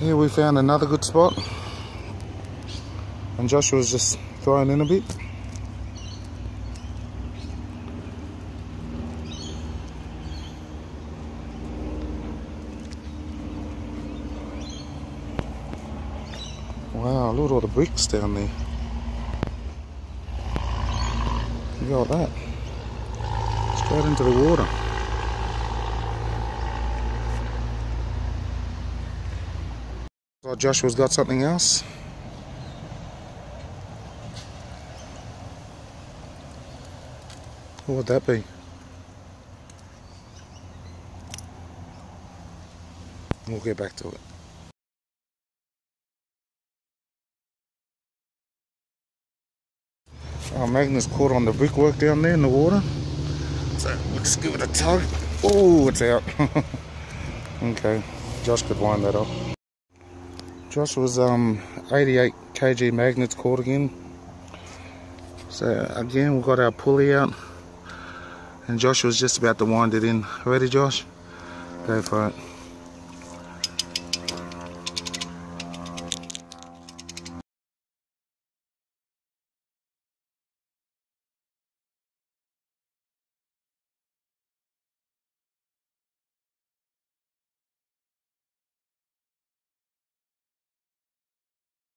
Here we found another good spot. And Joshua's just throwing in a bit. Wow, look at all the bricks down there. Look at that. Straight into the water. So Joshua's got something else. What would that be? We'll get back to it. Our Magnus caught on the brickwork down there in the water. So let's give it a tug. Oh, it's out. okay, Josh could wind that up. Josh was um 88 kg magnets caught again. So again, we've got our pulley out. And Josh was just about to wind it in. Ready, Josh? Go for it.